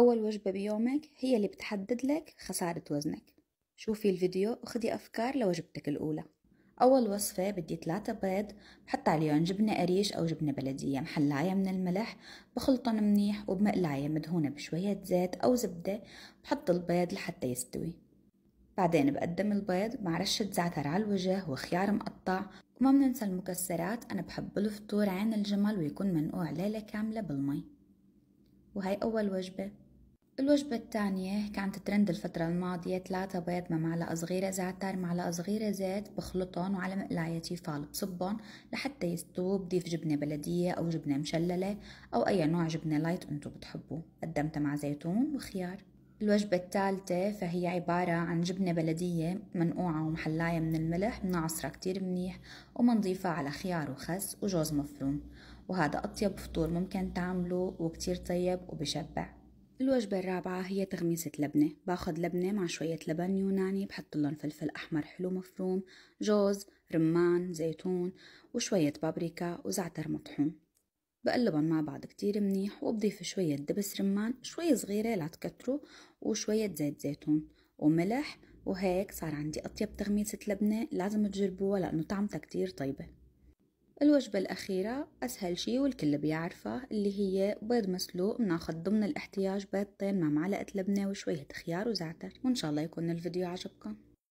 أول وجبة بيومك هي اللي بتحدد لك خسارة وزنك. شوفي الفيديو وخدي أفكار لوجبتك الأولى. أول وصفة بدي ثلاثة بيض بحط عليهم جبنة قريش أو جبنة بلدية محلاية من الملح بخلطن منيح وبمقلاية مدهونة بشوية زيت أو زبدة بحط البيض لحتى يستوي. بعدين بقدم البيض مع رشة زعتر على الوجه وخيار مقطع. وما بننسى المكسرات أنا بحب الفطور عين الجمل ويكون منقوع ليلة كاملة بالمي. وهي أول وجبة. الوجبة الثانية كانت ترند الفترة الماضية ثلاثة بيض مع معلقة صغيرة زعتر معلقة صغيرة زيت بخلطهم وعلى مقلاية تيفال بصبهم لحتى يستووا بضيف جبنة بلدية أو جبنة مشللة أو أي نوع جبنة light أنتو بتحبوه. قدمتها مع زيتون وخيار. الوجبة الثالثة فهي عبارة عن جبنة بلدية منقوعة ومحلاية من الملح بنعصرها كتير منيح ومنضيفها على خيار وخس وجوز مفروم. وهذا أطيب فطور ممكن تعمله وكتير طيب وبشبع. الوجبة الرابعة هي تغميسة لبنة. باخد لبنة مع شوية لبن يوناني بحط لهم فلفل أحمر حلو مفروم جوز رمان زيتون وشوية بابريكا وزعتر مطحون. بقلبهم مع بعض كتير منيح وبضيف شوية دبس رمان شوية صغيرة لا تكتروا وشوية زيت زيتون وملح. وهيك صار عندي أطيب تغميسة لبنة لازم تجربوها لأنه طعمتها كتير طيبة. الوجبة الأخيرة أسهل شي والكل بيعرفها اللي هي بيض مسلوق بناخد ضمن الاحتياج بيضتين مع معلقة لبنة وشوية خيار وزعتر وإن شاء الله يكون الفيديو عجبكم.